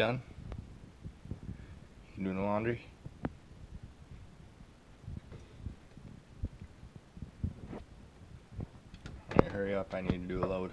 done? You doing the laundry? Alright, hurry up, I need to do a load.